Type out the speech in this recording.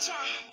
Cha.